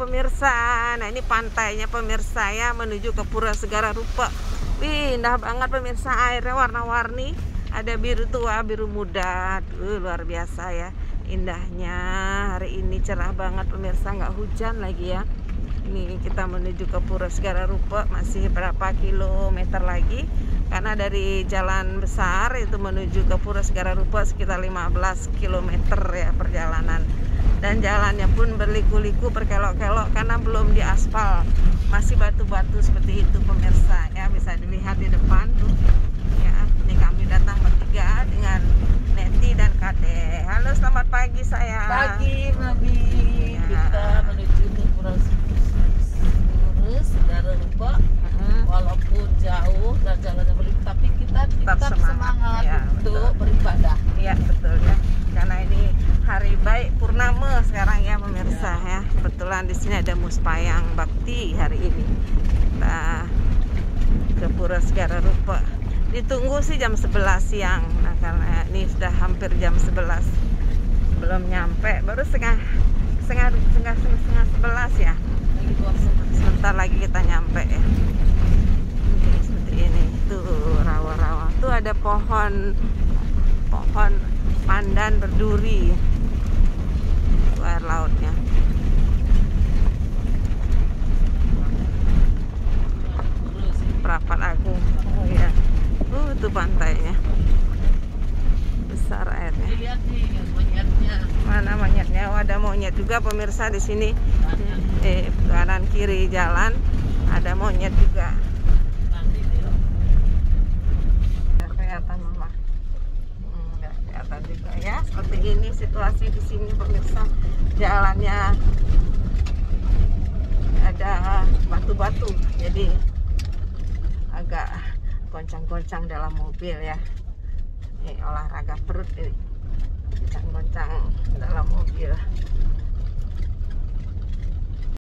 pemirsa. Nah ini pantainya pemirsa ya menuju ke Pura Segara Rupa. Wih, indah banget pemirsa airnya warna-warni. Ada biru tua, biru muda. Aduh, luar biasa ya. Indahnya hari ini cerah banget pemirsa, nggak hujan lagi ya. Ini kita menuju ke Pura Segara Rupa masih berapa kilometer lagi karena dari jalan besar itu menuju ke Pura Segara Rupa sekitar 15 km ya perjalanan dan jalannya pun berliku-liku berkelok-kelok karena belum diaspal. Masih batu-batu seperti itu pemirsa. Ya bisa dilihat di depan tuh. Ya ini kami datang bertiga dengan Neti dan Kade. Halo selamat pagi saya. Pagi Mami. Ya. Kita menuju ke Pulau Rupa Hmm. Walaupun jauh dan jalannya berliku Tapi kita Tetap tetap, semangat. semangat, Ya, untuk betul. beribadah. Iya betul ya karena ini hari baik purnama sekarang ya pemirsa ya kebetulan di sini ada muspayang bakti hari ini. Kita ke Pura Segara Rupa. Ditunggu sih jam 11 siang. Nah karena ini sudah hampir jam 11 belum nyampe. Baru setengah setengah setengah setengah, 11 ya. Sebentar lagi kita nyampe ya. Seperti ini. Tuh rawa-rawa. Tuh ada pohon pohon pandan berduri. Air lautnya pantainya besar airnya. Mana monyetnya? Oh, ada monyet juga pemirsa di sini. Eh kanan kiri jalan ada monyet juga. Kelihatan mama. Nggak kelihatan juga ya. Seperti ini situasi di sini pemirsa. Jalannya ada batu-batu jadi agak goncang-goncang dalam mobil ya. Ini olahraga perut ini goncang-goncang dalam mobil